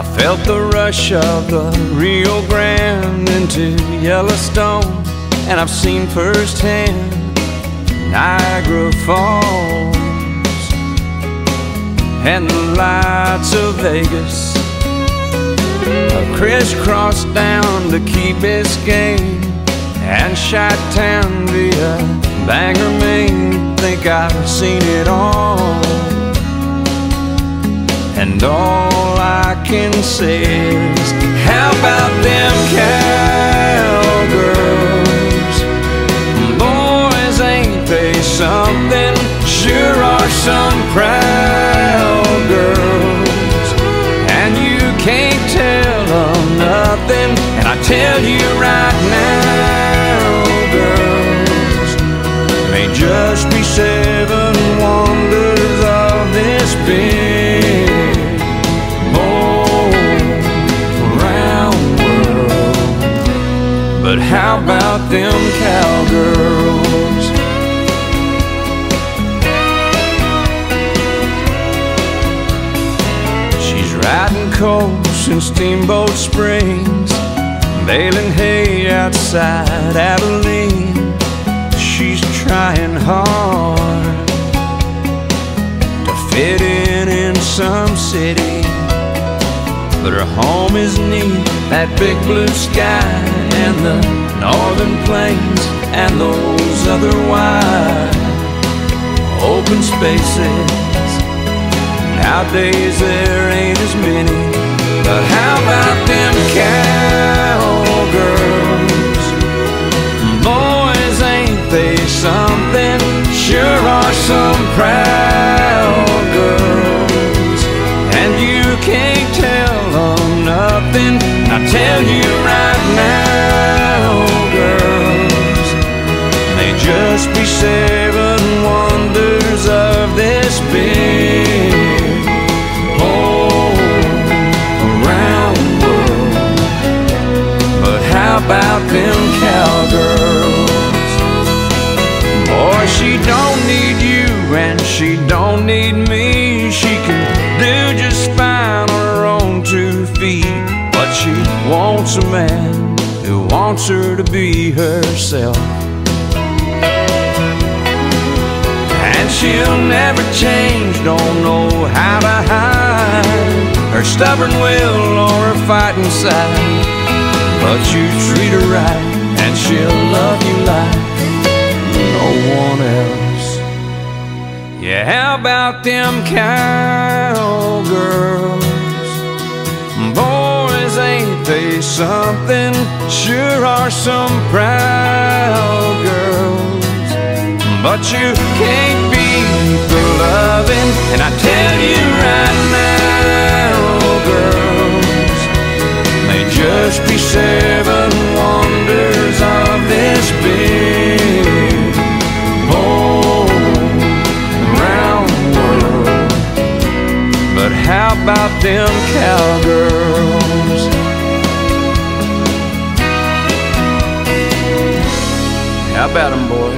I felt the rush of the Rio Grande into Yellowstone, and I've seen firsthand Niagara Falls and the lights of Vegas. I've crisscrossed down to Key Biscayne and shot town via Bangor, Maine. Think I've seen it all, and all I can say is, how about them cowgirls? How about them cowgirls? She's riding coast in Steamboat Springs, baling hay outside Abilene. She's trying hard to fit in in some city, but her home is neat that big blue sky and the northern plains and those other wide open spaces. Nowadays there ain't as many, but how about them cowgirls? Boys, ain't they something? About them cowgirls? Boy, she don't need you and she don't need me. She can do just fine on her own two feet. But she wants a man who wants her to be herself. And she'll never change, don't know how to hide her stubborn will or her fighting side. But you treat her right, and she'll love you like no one else. Yeah, how about them cowgirls? Boys, ain't they something? Sure are some proud girls. But you can't beat the loving, and I just be seven wonders of this big whole round world. But how about them cowgirls? How about them, boys?